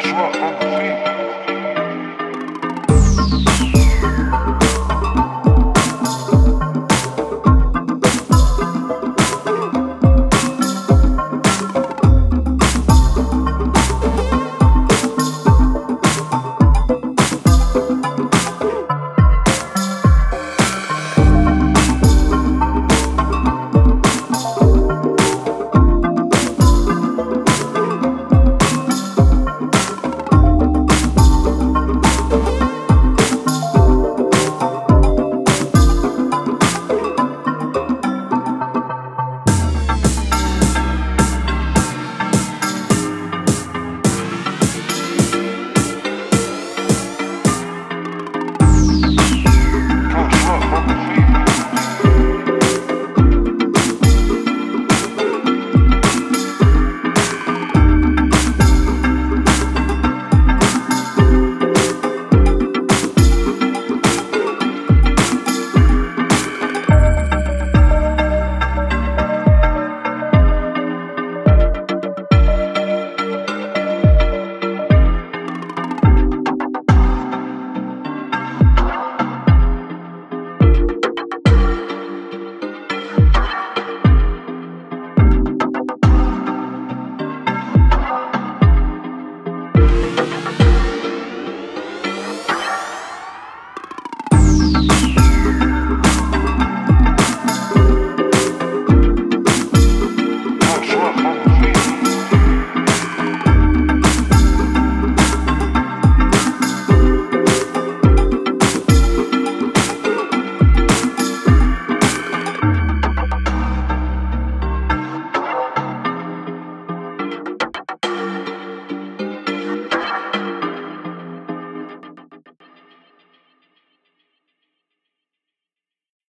Drop on the feet.